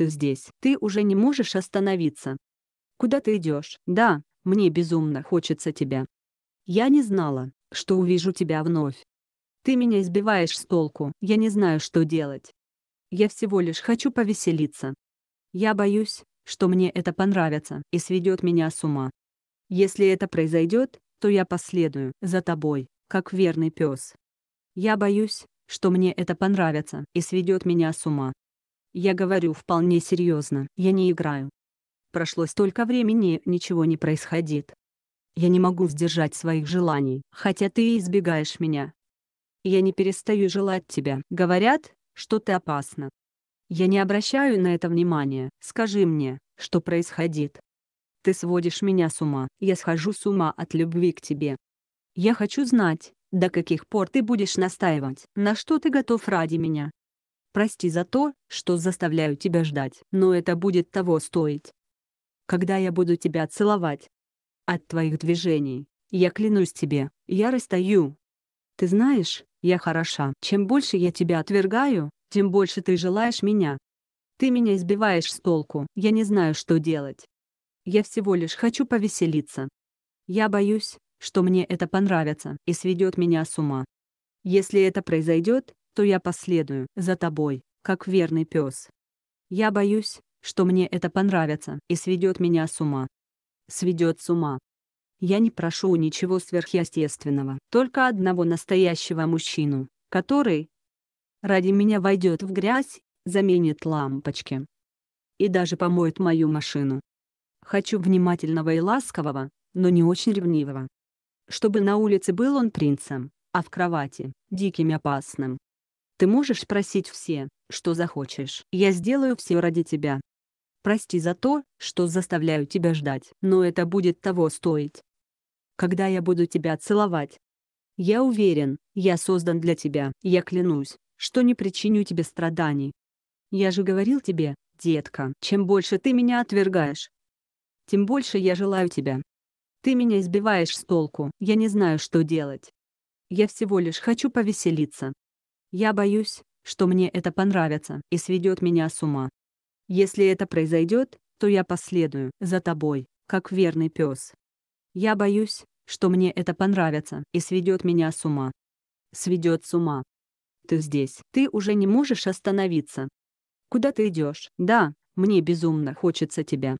Ты здесь. Ты уже не можешь остановиться. Куда ты идешь? Да, мне безумно хочется тебя. Я не знала, что увижу тебя вновь. Ты меня избиваешь с толку, я не знаю, что делать. Я всего лишь хочу повеселиться. Я боюсь, что мне это понравится и сведет меня с ума. Если это произойдет, то я последую за тобой, как верный пес. Я боюсь, что мне это понравится и сведет меня с ума. Я говорю вполне серьезно, я не играю. Прошло столько времени, ничего не происходит. Я не могу сдержать своих желаний, хотя ты избегаешь меня. Я не перестаю желать тебя. Говорят, что ты опасна. Я не обращаю на это внимания. Скажи мне, что происходит. Ты сводишь меня с ума. Я схожу с ума от любви к тебе. Я хочу знать, до каких пор ты будешь настаивать, на что ты готов ради меня. Прости за то, что заставляю тебя ждать, но это будет того стоить. Когда я буду тебя целовать, от твоих движений. Я клянусь тебе, я растаю. Ты знаешь, я хороша. Чем больше я тебя отвергаю, тем больше ты желаешь меня. Ты меня избиваешь с толку, я не знаю, что делать. Я всего лишь хочу повеселиться. Я боюсь, что мне это понравится и сведет меня с ума. Если это произойдет, то я последую за тобой, как верный пес. Я боюсь, что мне это понравится и сведет меня с ума сведет с ума. Я не прошу ничего сверхъестественного, только одного настоящего мужчину, который ради меня войдет в грязь, заменит лампочки и даже помоет мою машину. Хочу внимательного и ласкового, но не очень ревнивого. Чтобы на улице был он принцем, а в кровати — диким и опасным. Ты можешь просить все, что захочешь. Я сделаю все ради тебя. Прости за то, что заставляю тебя ждать, но это будет того стоить. Когда я буду тебя целовать. Я уверен, я создан для тебя, я клянусь, что не причиню тебе страданий. Я же говорил тебе, детка, чем больше ты меня отвергаешь, тем больше я желаю тебя. Ты меня избиваешь с толку, я не знаю, что делать. Я всего лишь хочу повеселиться. Я боюсь, что мне это понравится и сведет меня с ума. Если это произойдет, то я последую за тобой, как верный пес. Я боюсь, что мне это понравится и сведет меня с ума. Сведет с ума. Ты здесь, ты уже не можешь остановиться. Куда ты идешь? Да, мне безумно хочется тебя.